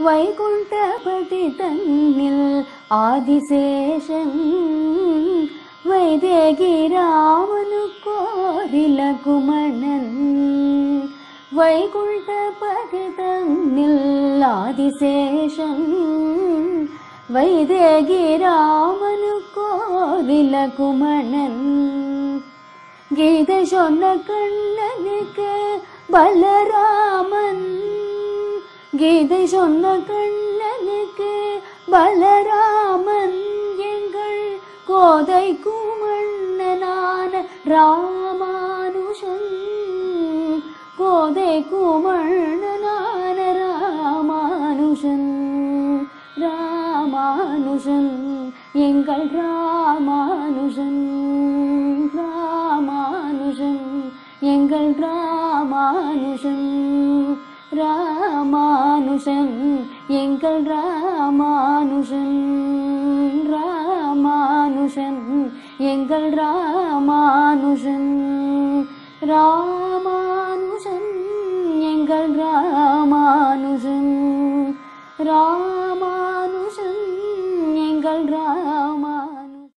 വൈകുണ്ഠപതി തന്നിൽ ആദിശേഷൻ. വൈദേകിരാമനു കോരില കുമണൻ വൈകുണ്ഠപതി തന്നിൽ ആദിശേഷൻ. വൈദേകിരാമനു കോരില കുമണൻ ഗീത ചൊന്ന കണ്ണനുക്ക് பலராமன். கீதை சொன்ன கண்ணனுக்கு பலராமன். எங்கள் கோதை குமண்ணனான ராமானுஷன். கோதை குமண்ணனான ராமானுஷன். ராமானுஷன் எங்கள் ராமானுஷன். ராமானுஷன் எங்கள் ரா ராமானுஷம் ராமானுஷம் எங்கள் ராமானுஷம் ராமானுஷம் எங்கள் ராமானுஷம் ராமானுஷம் எங்கள் ராமானுஷம் ராமானுஷம் எங்கள் ராமா